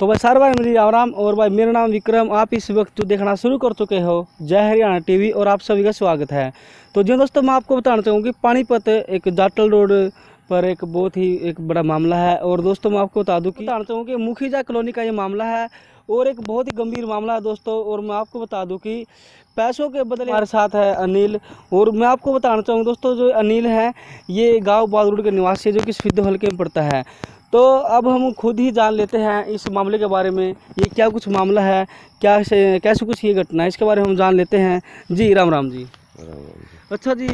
तो भाई सारे भाई, मेरी राम राम और भाई, मेरा नाम विक्रम, आप इस वक्त जो देखना शुरू कर चुके हो जय हरियाणा टीवी और आप सभी का स्वागत है। तो जी दोस्तों, मैं आपको बताना चाहूँगी, पानीपत एक जाटल रोड पर एक बहुत ही एक बड़ा मामला है और दोस्तों, मैं आपको बता दूँ कि बताना चाहूँगी मुखीजा कॉलोनी का ये मामला है और एक बहुत ही गंभीर मामला है दोस्तों, और मैं आपको बता दूँ कि पैसों के बदले हमारे साथ है अनिल, और मैं आपको बताना चाहूँगा दोस्तों, जो अनिल है, ये गाँव बादरूड के निवासी है, जो कि सिद्ध हल्के में पड़ता है। तो अब हम खुद ही जान लेते हैं इस मामले के बारे में ये क्या कुछ मामला है क्या से कैसे कुछ ये घटना है इसके बारे में हम जान लेते हैं। जी राम राम जी। अच्छा जी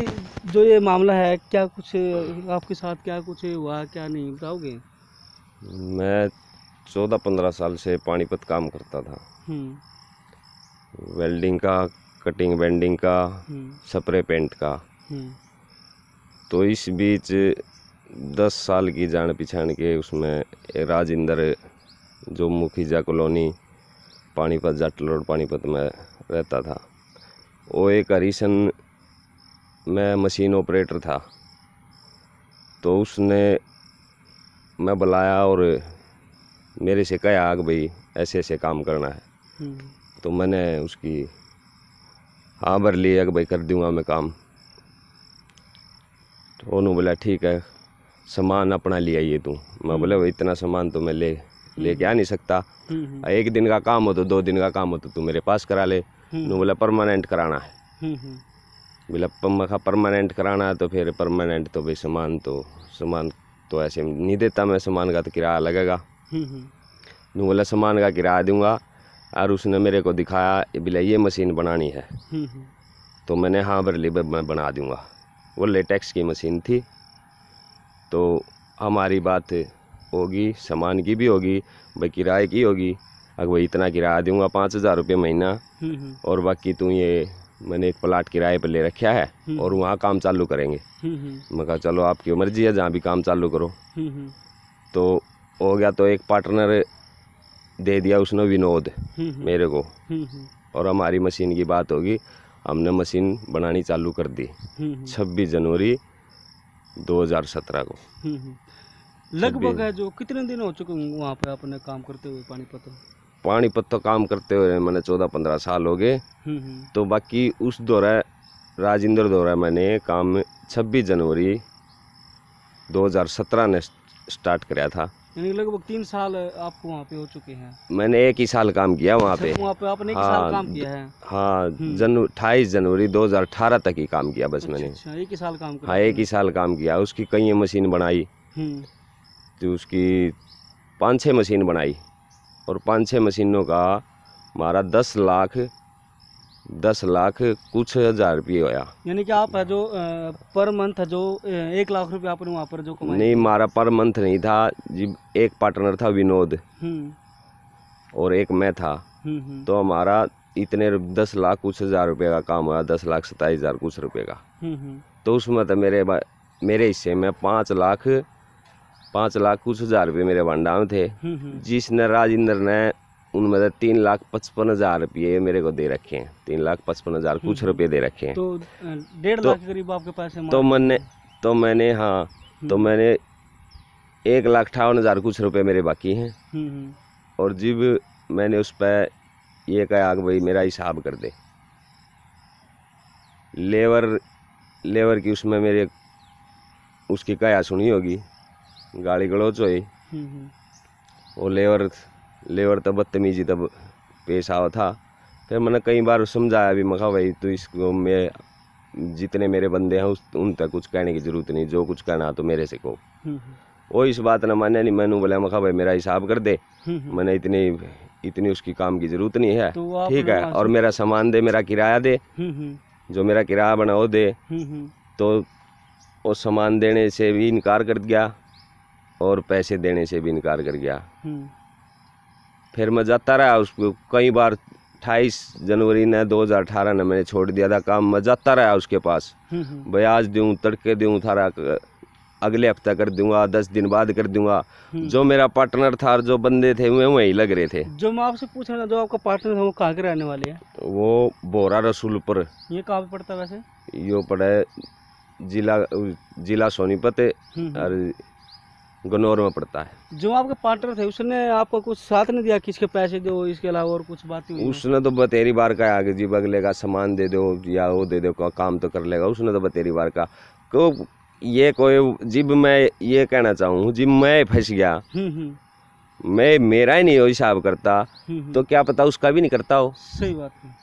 जो ये मामला है क्या कुछ आपके साथ क्या कुछ हुआ क्या नहीं बताओगे? मैं चौदह पंद्रह साल से पानीपत काम करता था। हम्म। वेल्डिंग का कटिंग वेंडिंग का हम्म। स्प्रे पेंट का। हम्म। तो इस बीच दस साल की जान पिछाड़ के उसमें राजिंदर जो मुखीजा कॉलोनी पानीपत जाटल रोड पानीपत में रहता था। वो एक हरीसन में मशीन ऑपरेटर था। तो उसने मैं बुलाया और मेरे से कहा कि भाई ऐसे ऐसे काम करना है। हम्म। तो मैंने उसकी हाँ भर लिया कि भाई कर दूँगा मैं काम। तो उन्होंने बोला ठीक है सामान अपना ले आइए तू। मैं बोला भाई इतना सामान तो मैं ले लेके आ नहीं सकता। हम्म एक दिन का काम हो तो दो दिन का काम हो तो तू मेरे पास करा ले। उन्होंने बोला परमानेंट कराना है। हम्म हम्म। बोला "प- मैं परमानेंट कराना है तो फिर परमानेंट तो भाई सामान तो सामान तो ऐसे नहीं देता मैं सामान का तो किराया लगेगा। हम्म हम्म। बोला सामान का किराया दूँगा और उसने मेरे को दिखाया "ये बोला ये मशीन बनानी है। हम्म हम्म। तो मैंने हाँ भर ली भाई मैं बना दूँगा। वो लेटेक्स की मशीन थी। तो हमारी बात होगी सामान की भी होगी भाई किराए की होगी। अगर भाई इतना किराया दूँगा पाँच हज़ार रुपये महीना हम्म हम्म। और बाकी तू ये मैंने एक प्लाट किराए पर ले रखा है और वहाँ काम चालू करेंगे। हम्म हम्म। मैं कहा चलो आपकी मर्ज़ी है जहाँ भी काम चालू करो। हम्म हम्म। तो हो गया तो एक पार्टनर दे दिया उसने विनोद हम्म मेरे को। हम्म हम्म। और हमारी मशीन की बात होगी हमने मशीन बनानी चालू कर दी। हम्म। छब्बीस जनवरी 2017 को हम्म हम्म। लगभग है जो कितने दिन हो चुके होंगे वहाँ पे आपने काम करते हुए पानीपत? पानीपत तो काम करते हुए मैंने चौदह पंद्रह साल हो गए हम्म तो बाकी उस दौरा राजेंद्र दौरा मैंने काम 26 जनवरी 2017 ने स्टार्ट कराया था यानी लगभग तीन साल आपको वहाँ पे हो चुके हैं। मैंने एक ही साल काम किया वहाँ पे। वहाँ पे आपने एक हाँ, साल काम किया है? हाँ जन अट्ठाईस जनवरी 2018 तक ही काम किया बस अच्छा, मैंने। अच्छा एक ही साल काम किया हाँ एक ही। साल काम किया उसकी कई मशीन बनाई। हम्म। तो उसकी पाँच छः मशीन बनाई। और पाँच छः मशीनों का हमारा दस लाख दस लाख कुछ हज़ार रुपये होया। यानी कि आप जो पर मंथ जो एक लाख रुपए आपने वहाँ पर जो कमाए। नहीं हमारा पर मंथ नहीं था जी एक पार्टनर था विनोद। हम्म। और एक मैं था। हम्म हम्म। तो हमारा इतने दस लाख कुछ हज़ार रुपये का काम हुआ दस लाख सत्ताईस हज़ार कुछ रुपये का। हम्म हम्म। तो उसमें तो मेरे मेरे हिस्से में पाँच लाख पाँच लाख कुछ हज़ार रुपये मेरे भंडार में थे। जिसने राजेंद्र ने उनमें से तीन लाख पचपन हज़ार रुपये मेरे को दे रखे हैं। तीन लाख पचपन हज़ार कुछ रुपये दे रखे हैं। तो डेढ़ तो- लाख करीब आपके पास है तो मैंने तो मैंने हाँ तो मैंने एक लाख अठावन हज़ार कुछ रुपये मेरे बाकी हैं। हम्म हम्म। और जब मैंने उस पर ये कहा कि भाई मेरा हिसाब कर दे। लेबर लेबर की उसमें मेरे उसकी कया सुनी होगी? गाली गलोच हुई। हम्म हम्म। वो लेबर लेबर तो बदतमीजी तब पेश आवा था। फिर मैंने कई बार समझाया भी मखा भाई तो इसको मैं जितने मेरे बंदे हैं उस उन तक कुछ कहने की ज़रूरत नहीं जो कुछ कहना तो मेरे से कहो। हम्म हम्म। वो इस बात ने मान्या नहीं मैंने बोला मखा भाई मेरा हिसाब कर दे। हम्म। मैंने इतनी इतनी उसकी काम की ज़रूरत नहीं है। तो ठीक है और मेरा सामान दे मेरा किराया दे। जो मेरा किराया बना वो दे। तो वो सामान देने से भी इनकार कर दिया और पैसे देने से भी इनकार कर गया फिर मैं जाता रहा उसको कई बार अट्ठाईस जनवरी ने 2018 ने मैंने छोड़ दिया था काम। मैं जाता रहा उसके पास। ब्याज हम्म। दूँ तड़के दूँ थारा अगले हफ़्ते कर दूँगा दस दिन बाद कर दूँगा। जो मेरा पार्टनर था और जो बंदे थे वे वहीं लग रहे थे। जो मैं आपसे पूछ रहा जो आपका पार्टनर था वो कहाँ के रहने वाले हैं? वो बोरा रसूलपुर। ये कहाँ पे पड़ता है वैसे? यो पड़े जिला जिला सोनीपत हम्म, और गनौर में पड़ता है। जो आपके पार्टनर थे उसने आपको कुछ साथ नहीं दिया कि इसके पैसे दो इसके अलावा और कुछ बात उसने तो बतेरी बार का आगे जी अगले का सामान दे दो या वो दे दो काम तो कर लेगा। उसने तो बतेरी बार का को ये कोई जिब मैं ये कहना चाहूँ जिब मैं फंस गया। हम्म हम्म। मैं मेरा ही नहीं हो हिसाब करता। हम्म, तो क्या पता उसका भी नहीं करता हो? सही बात है।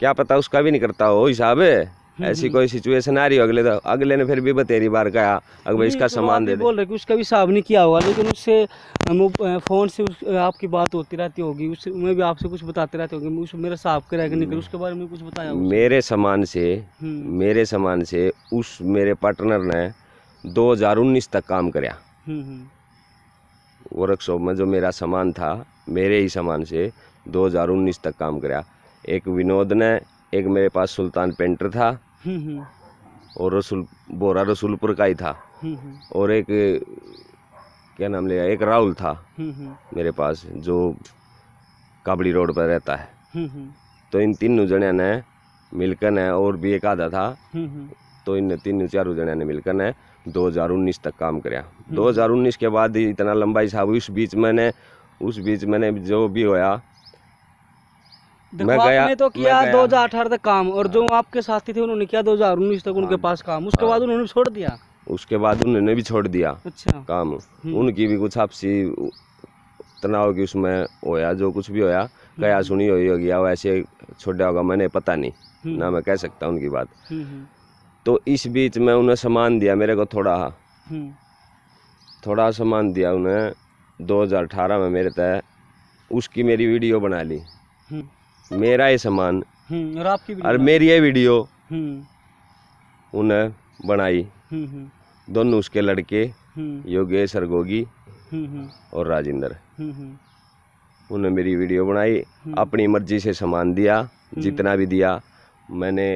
क्या पता उसका भी नहीं करता हो हिसाब? है ऐसी कोई सिचुएशन आ रही हो अगले तो अगले ने फिर भी बतेरी बार कहा अगर भाई इसका तो सामान दे बोल रहे कि उसका भी हिसाब नहीं किया होगा लेकिन उससे फ़ोन से उस, आपकी बात होती रहती होगी उससे मैं भी आपसे कुछ बताते रहते होंगे उस मेरा साहब के रह के निकल उसके बारे में कुछ बताया मेरे सामान से हम्म। मेरे सामान से उस मेरे पार्टनर ने 2019 तक काम कराया। हम्म हम्म। वर्कशॉप में जो मेरा सामान था मेरे ही सामान से 2019 तक काम कराया। एक विनोद ने एक मेरे पास सुल्तान पेंटर था हम्म हम्म। और रसूल बोरा रसूलपुर का ही था। हम्म और एक क्या नाम लिया एक राहुल था मेरे पास जो काबड़ी रोड पर रहता है। तो इन तीनों जणिया ने मिलकर ने और भी एक आधा था तो इन तीनों चारों जणिया ने मिलकर ने 2019 तक काम कराया 2019 के बाद ही इतना लंबा हिसाब उस बीच मैंने उस बीच मैंने जो भी होया देखो मैं गया- आपने तो किया गया। 2018 तक काम और जो आपके साथी थे उन्होंने किया 2019 तक उनके पास काम। उसके बाद उन्होंने छोड़ दिया? उसके बाद उन्होंने भी छोड़ दिया अच्छा। काम। उनकी भी कुछ आपसी तनाव की उसमें होया जो कुछ भी होया कया सुनी हुई होगी या वैसे छोड़ा होगा मैंने पता नहीं। हम्म। ना मैं कह सकता उनकी बात। हम्म हम्म। तो इस बीच में उन्हें सामान दिया मेरे को थोड़ा। हम्म। थोड़ा सामान दिया उन्हें। 2018 में मेरे तय उसकी मेरी वीडियो बना ली। हम्म। मेरा ये सामान हम्म और आपकी और मेरी ये वीडियो हम्म। उन्हें बनाई। हम्म दोनों उसके लड़के योगेश हम्म और राजेंद्र। उन्होंने मेरी वीडियो बनाई अपनी मर्ज़ी से सामान दिया जितना भी दिया मैंने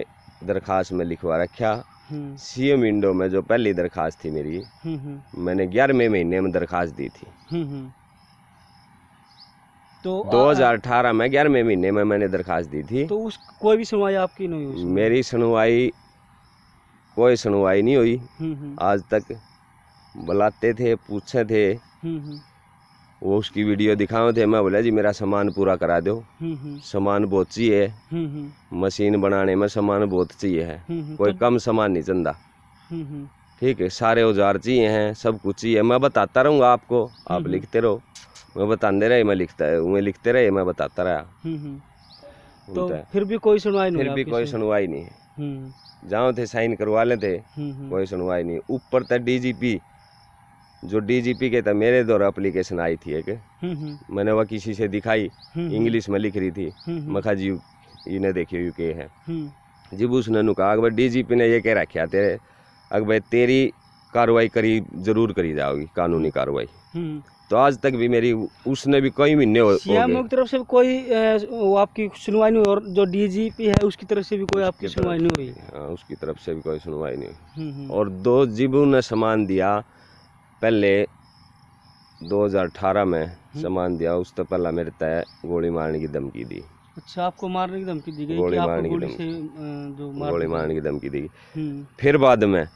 दरखास्त में लिखवा रखा। सीएम विंडो में जो पहली दरखास्त थी मेरी मैंने ग्यारहवें महीने में दरखास्त दी थी। तो 2018 में ग्यारहवें महीने में मैंने दरखास्त दी थी। तो उस कोई भी सुनवाई आपकी नहीं हुई मेरी सुनवाई कोई सुनवाई नहीं हुई। हम्म हम्म। आज तक बुलाते थे पूछे थे। हम्म वो उसकी वीडियो दिखाओ थे मैं बोला जी मेरा सामान पूरा करा दो। सामान बहुत चाहिए। मशीन बनाने में सामान बहुत चाहिए है। कोई कम सामान नहीं चंदा। ठीक है सारे औज़ार चाहिए हैं सब कुछ चाहिए। मैं बताता रहूँगा आपको आप लिखते रहो। मैं बताते रहे मैं लिखता मैं लिखते रहे मैं बताता रहा। हम्म हम्म। तो फिर भी कोई सुनवाई नहीं फिर भी कोई सुनवाई नहीं है। हम्म। थे साइन करवा लेते कोई सुनवाई नहीं। ऊपर था डीजीपी जो डीजीपी के था मेरे द्वारा एप्लीकेशन आई थी एक। मैंने वह किसी से दिखाई इंग्लिश में लिख रही थी। मखा जी इन्हें देखिए यू के है। जब उसने नु कहा अकबर डीजीपी ने ये कह रखा तेरे अकबर तेरी कार्रवाई करी ज़रूर करी जाओगी कानूनी कार्रवाई। तो आज तक भी मेरी उसने भी कई महीने हो, सीएम की तरफ़ से कोई आपकी सुनवाई नहीं हुई और जो डीजीपी है उसकी तरफ़ से भी कोई आपकी सुनवाई नहीं हुई हाँ, उसकी तरफ़ से भी कोई सुनवाई नहीं हुई। हम्म हम्म। और दो जिबू ने सामान दिया पहले 2018 में सामान दिया उस तो पहला मेरे तय गोली मारने की धमकी दी। अच्छा आपको मारने की धमकी दी गई गोली मारने की गोली जो गोली मारने की धमकी दी हम्म। फिर बाद में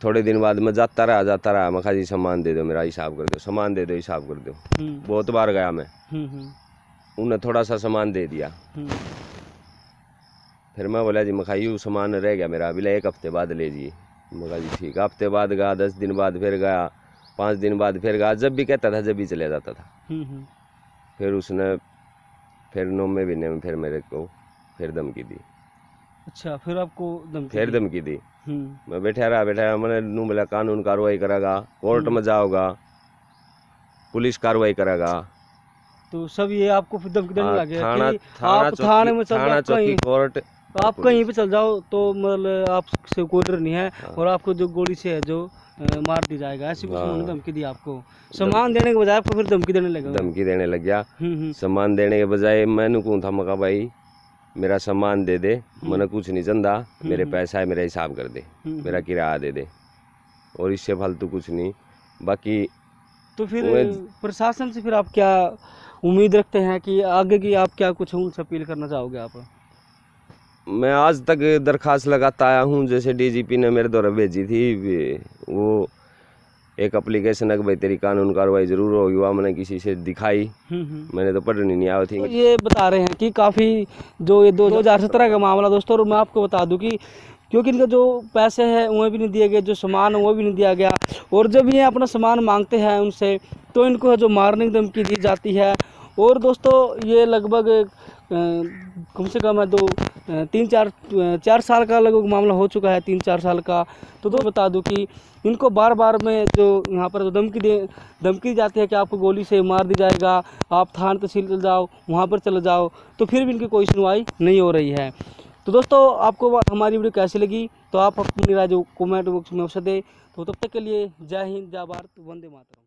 थोड़े दिन बाद में जाता रहा जाता रहा। मैं जी सामान दे दो मेरा हिसाब कर दो सामान दे दो हिसाब कर दो। हम्म। बहुत बार गया मैं। हम्म हम्म। उन्हें थोड़ा सा सामान दे दिया। फिर मैं बोला जी मैं कहा यूँ सामान रह गया मेरा अभी एक हफ़्ते बाद ले जी। मैं कहा जी ठीक हफ़्ते बाद गया दस दिन बाद फिर गया पाँच दिन बाद फिर गया। जब भी कहता था जब भी चले जाता था। फिर उसने फिर नौवें महीने में फिर मेरे को फिर धमकी दी। अच्छा फिर आपको धमकी फिर धमकी दी। हम्म। मैं बैठा रहा बैठा रहा मैंने नू बोला कानून कार्रवाई करेगा कोर्ट में जाओगा पुलिस कार्रवाई करेगा। तो सब ये आपको फिर धमकी देने हाँ, लगे थाना थाना आप थाने में चल थाना जाओ चौकी कहीं कोर्ट आप कहीं पे चल जाओ तो मतलब आपसे कोई डर नहीं है हाँ। और आपको जो गोली से है जो मार दी जाएगा ऐसी कुछ हाँ। उन्होंने धमकी दी आपको। सामान देने के बजाय आपको फिर धमकी देने लगे धमकी देने लग गया। हम्म हम्म। सामान देने के बजाय मैंने कहूँ था मका भाई? मेरा सामान दे दे मैंने कुछ नहीं चंदा मेरे पैसा है मेरा हिसाब कर दे हम्म, मेरा किराया दे दे और इससे फालतू कुछ नहीं। बाकी तो फिर प्रशासन से फिर आप क्या उम्मीद रखते हैं कि आगे की आप क्या कुछ उनसे अपील करना चाहोगे आप? मैं आज तक दरखास्त लगाता आया हूँ जैसे डीजीपी ने मेरे द्वारा भेजी थी वो एक एप्लीकेशन है कि भाई तेरी कानून कार्रवाई ज़रूर होगी वहाँ मैंने किसी से दिखाई। हम्म, हम्म। मैंने तो पढ़नी नहीं आई तो थी ये बता रहे हैं कि काफ़ी जो ये दो हज़ार सत्रह का मामला दोस्तों और मैं आपको बता दूँ कि क्योंकि इनका जो पैसे हैं वो भी नहीं दिए गए जो सामान है वो भी नहीं दिया गया। और जब ये अपना सामान मांगते हैं उनसे तो इनको जो मारने की धमकी दी जाती है। और दोस्तों ये लगभग कम से कम है दो तीन चार चार साल का लगभग मामला हो चुका है, तीन चार साल का। तो दो बता दूँ कि इनको बार बार में जो यहाँ पर जो धमकी दे, धमकी जाती है कि आपको गोली से मार दी जाएगा, आप थान तहसील चले जाओ, वहाँ पर चले जाओ तो फिर भी इनकी कोई सुनवाई नहीं हो रही है। तो दोस्तों, आपको हमारी वीडियो कैसी लगी तो आप अपनी राय जो कमेंट बॉक्स में अवश्य दें। तो तब तक के लिए जय हिंद, जय भारत, वंदे मातरम।